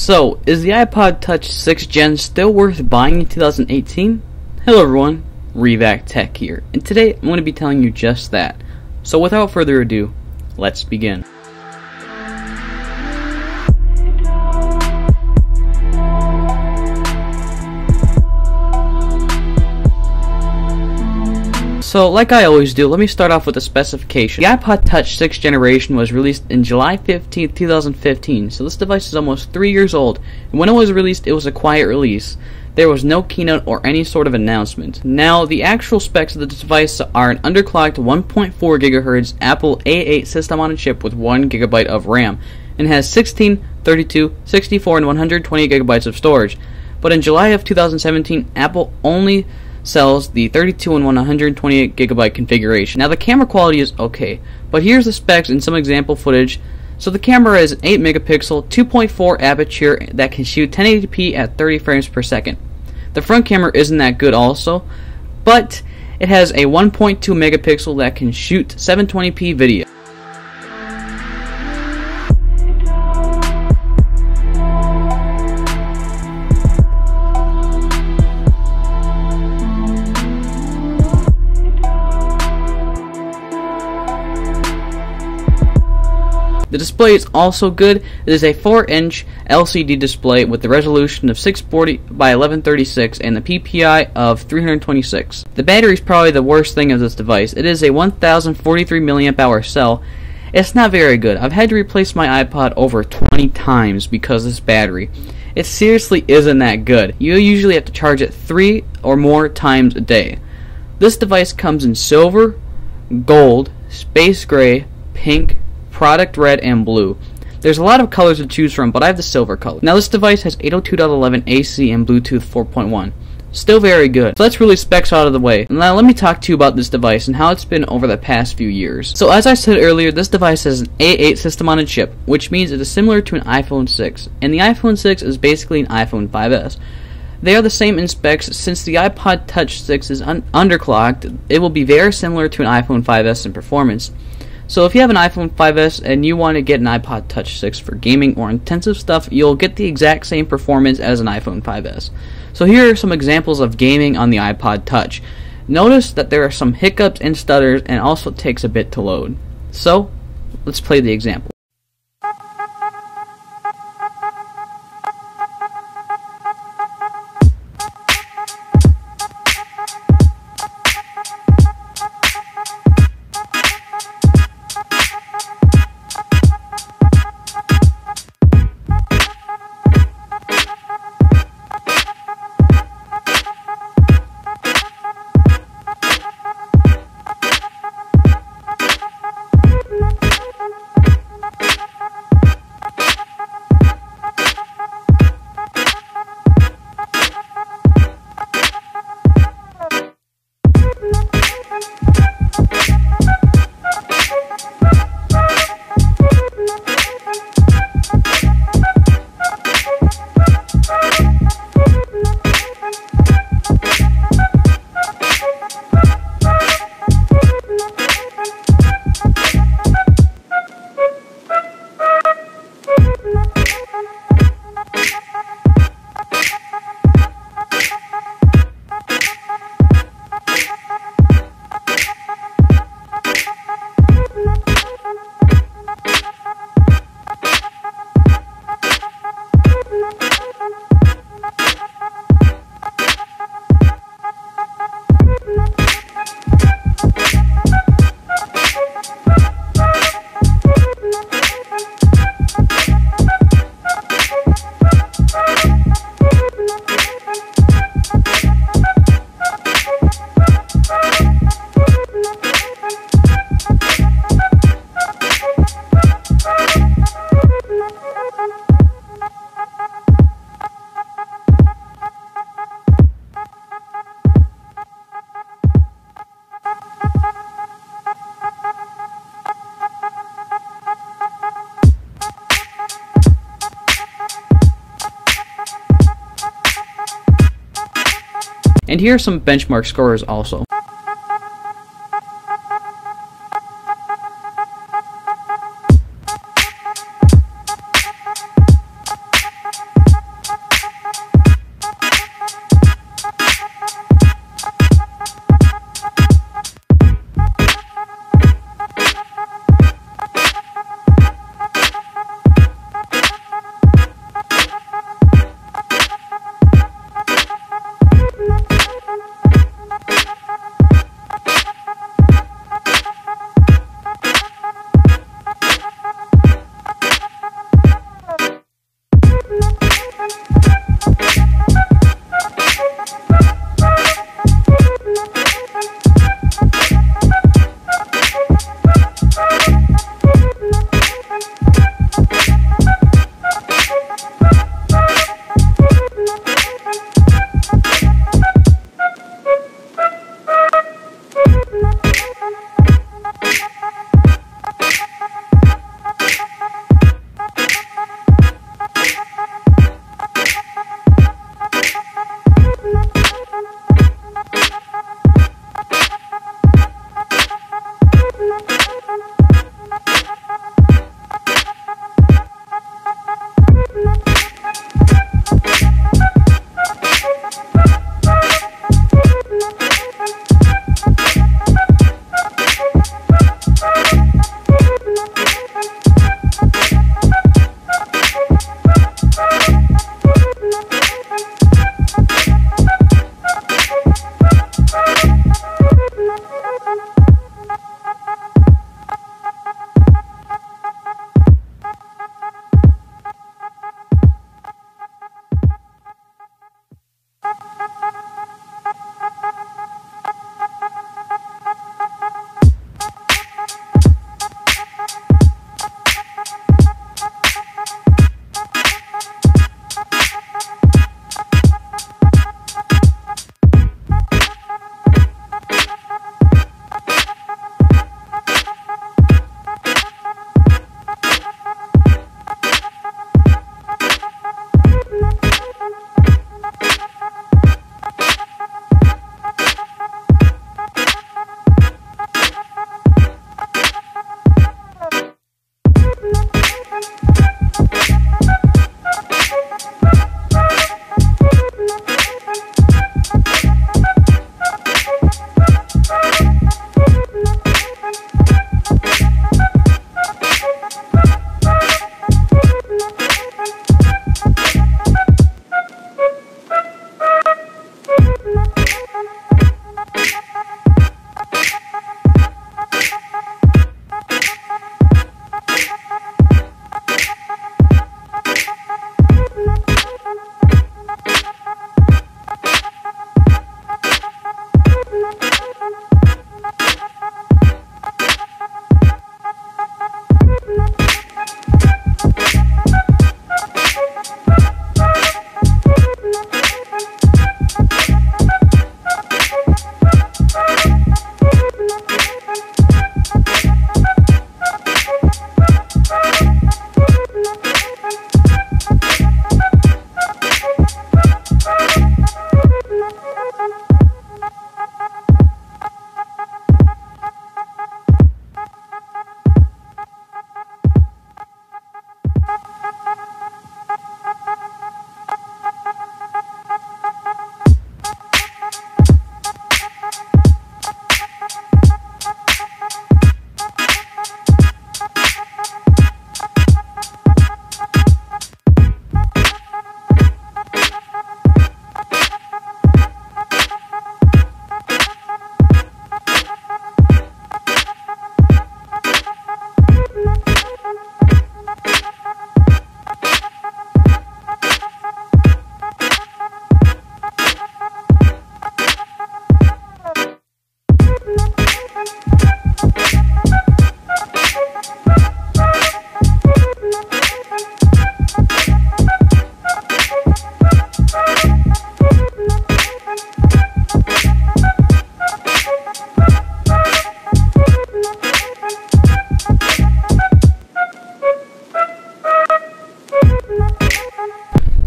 So, is the iPod Touch 6th Gen still worth buying in 2018? Hello everyone, Revak Tech here, and today I'm going to be telling you just that. So without further ado, let's begin. So, like I always do, let me start off with the specification. The iPod Touch 6th generation was released in July 15, 2015, so this device is almost 3 years old, and when it was released, it was a quiet release. There was no keynote or any sort of announcement. Now, the actual specs of the device are an underclocked 1.4 GHz Apple A8 system on a chip with 1 GB of RAM, and has 16, 32, 64, and 120 GB of storage. But in July of 2017, Apple only sells the 32 and 128 gigabyte configuration. Now the camera quality is okay, but here's the specs and some example footage. So the camera is 8 megapixel, 2.4 aperture that can shoot 1080p at 30 frames per second. The front camera isn't that good also, but it has a 1.2 megapixel that can shoot 720p video. The display is also good. It is a 4-inch LCD display with the resolution of 640 by 1136 and the PPI of 326. The battery is probably the worst thing of this device. It is a 1043 mAh cell. It's not very good. I've had to replace my iPod over 20 times because of this battery. It seriously isn't that good. You usually have to charge it 3 or more times a day. This device comes in silver, gold, space gray, pink, product red, and blue. There's a lot of colors to choose from, but I have the silver color. Now this device has 802.11 AC and Bluetooth 4.1. Still very good. So that's really specs out of the way. Now let me talk to you about this device and how it's been over the past few years. So as I said earlier, this device has an A8 system on a chip, which means it is similar to an iPhone 6. And the iPhone 6 is basically an iPhone 5S. They are the same in specs. Since the iPod Touch 6 is un underclocked, it will be very similar to an iPhone 5S in performance. So if you have an iPhone 5S and you want to get an iPod Touch 6 for gaming or intensive stuff, you'll get the exact same performance as an iPhone 5S. So here are some examples of gaming on the iPod Touch. Notice that there are some hiccups and stutters and also takes a bit to load. So, let's play the example. And here are some benchmark scores also.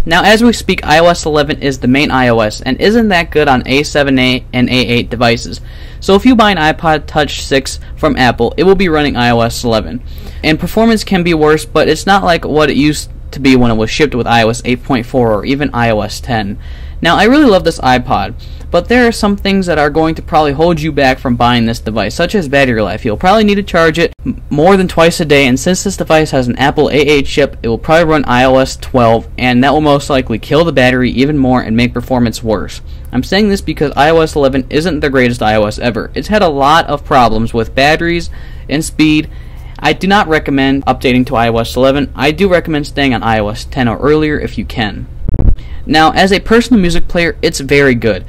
Now, as we speak, iOS 11 is the main iOS and isn't that good on A7A and A8 devices. So if you buy an iPod Touch 6 from Apple, it will be running iOS 11. And performance can be worse, but it's not like what it used to be when it was shipped with iOS 8.4 or even iOS 10. Now, I really love this iPod, but there are some things that are going to probably hold you back from buying this device, such as battery life. You'll probably need to charge it more than twice a day, and since this device has an Apple A8 chip, it will probably run iOS 12, and that will most likely kill the battery even more and make performance worse. I'm saying this because iOS 11 isn't the greatest iOS ever. It's had a lot of problems with batteries and speed. I do not recommend updating to iOS 11. I do recommend staying on iOS 10 or earlier if you can. Now, as a personal music player, it's very good.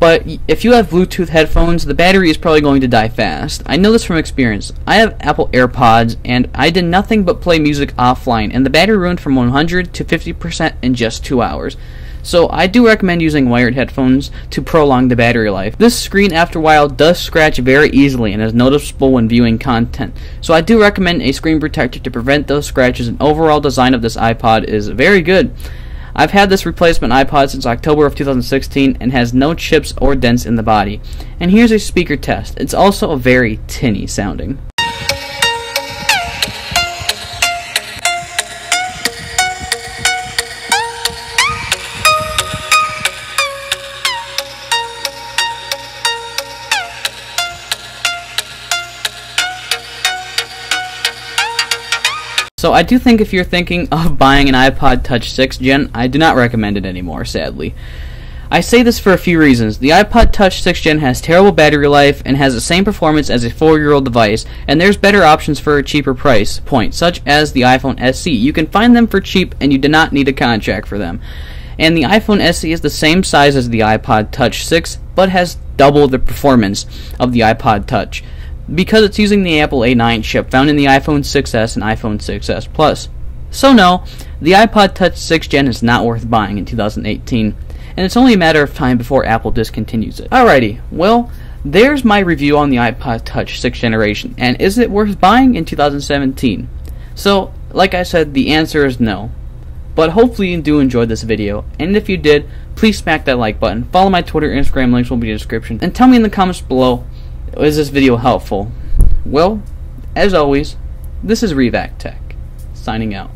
But if you have Bluetooth headphones, the battery is probably going to die fast. I know this from experience. I have Apple AirPods, and I did nothing but play music offline, and the battery ruined from 100 to 50% in just two hours. So I do recommend using wired headphones to prolong the battery life. This screen after a while does scratch very easily and is noticeable when viewing content. So I do recommend a screen protector to prevent those scratches and overall design of this iPod is very good. I've had this replacement iPod since October of 2016 and has no chips or dents in the body. And here's a speaker test. It's also very tinny sounding. So I do think if you're thinking of buying an iPod Touch 6 Gen, I do not recommend it anymore, sadly. I say this for a few reasons. The iPod Touch 6 Gen has terrible battery life and has the same performance as a 4-year-old device, and there's better options for a cheaper price point, such as the iPhone SE. You can find them for cheap and you do not need a contract for them. And the iPhone SE is the same size as the iPod Touch 6, but has double the performance of the iPod Touch because it's using the Apple A9 chip found in the iPhone 6s and iPhone 6s Plus. So no, the iPod Touch 6 Gen is not worth buying in 2018, and it's only a matter of time before Apple discontinues it. Alrighty, well, there's my review on the iPod Touch 6th generation, and is it worth buying in 2017? So, like I said, the answer is no. But hopefully you do enjoy this video, and if you did, please smack that like button, follow my Twitter Instagram links will be in the description, and tell me in the comments below is this video helpful? Well, as always, this is Revak Tech, signing out.